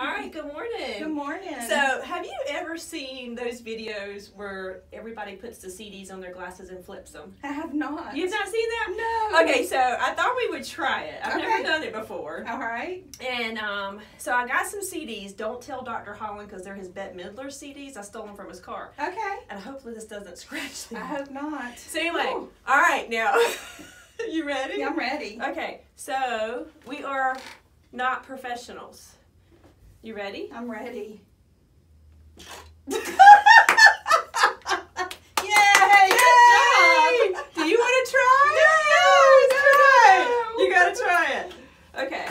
All right, good morning. Good morning. So, have you ever seen those videos where everybody puts the CDs on their glasses and flips them? I have not. You've not seen that? No. Okay, so I thought we would try it. I've never done it before. All right. And um, so I got some CDs. Don't tell Dr. Holland because they're his Bette Midler CDs. I stole them from his car. Okay. And hopefully this doesn't scratch them. I hope not. So anyway, Ooh. all right, now you ready? Yeah, I'm ready. Okay, so we are not professionals. You ready? I'm ready. Yay! Yay! Do you want to try? No, Yes, try. no. You gotta try it. Okay.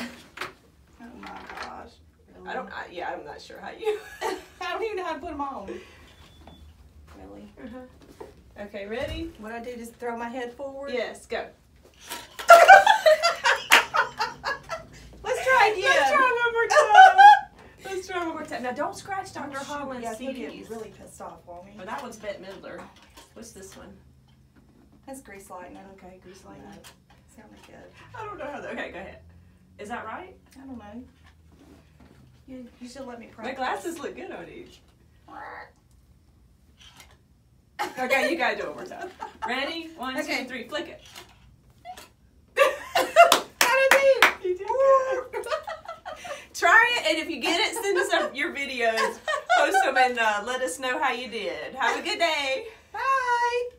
Oh my gosh. Really? I don't. I, yeah, I'm not sure how you. I don't even know how to put them on. Really? Uh-huh. Okay, ready? What I do is throw my head forward. Yes, go. Let's try again. Let's try one more time. Let's try one more time. Now, don't scratch Oh, Dr. shoot. Holland's Yeah, he'll CDs. really pissed off on me. Oh, that one's Bette Midler. What's this one? That's grease lightning. Okay, Goose Lightning. Sounded good. I don't know how. The, okay, go ahead. Is that right? I don't know. You, you should let me My glasses look good on you. Okay, you gotta do it one more time. Ready? One, two, three. Flick it. How did You did good. Try it, and if you get it, send us up your videos, post them, and uh, let us know how you did. Have a good day. Bye.